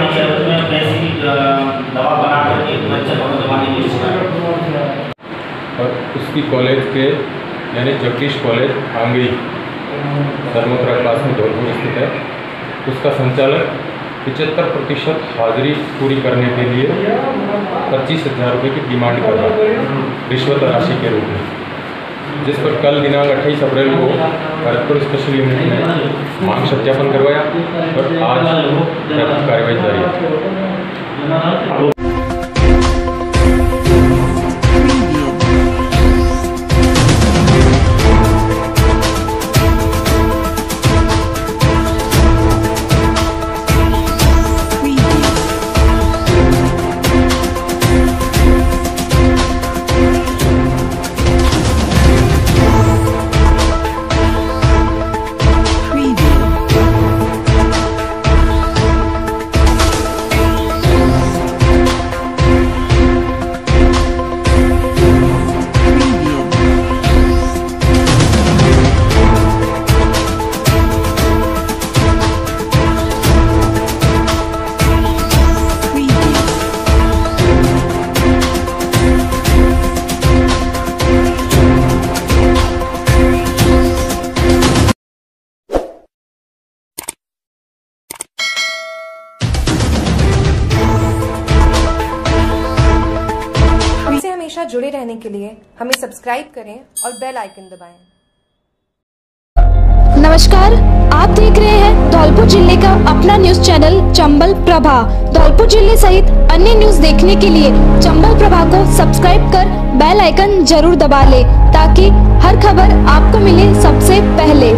के दवा बना करके बच्चा की रहा है। और उसकी कॉलेज के, यानी जगदीश कॉलेज आंगई धर्मोत्तरा क्लास में धौलपुर स्थित है। उसका संचालक पिचहत्तर प्रतिशत हाजिरी पूरी करने के लिए पच्चीस हज़ार रुपये की डिमांड कर रहा है। रिश्वत राशि के रूप में। जिस पर कल दिनांक अट्ठाईस अप्रैल को भरतपुर स्पेशल यूनिट ने मांग सत्यापन करवाया और आज कार्रवाई जारी है। हमेशा जुड़े रहने के लिए हमें सब्सक्राइब करें और बेल आइकन दबाएँ। नमस्कार, आप देख रहे हैं धौलपुर ज़िले का अपना न्यूज़ चैनल चंबल प्रभा धौलपुर ज़िले सहित अन्य न्यूज़ देखने के लिए चंबल प्रभा को सब्सक्राइब कर बेल आइकन ज़रूर दबा लें ताकि हर खबर आपको मिले सबसे पहले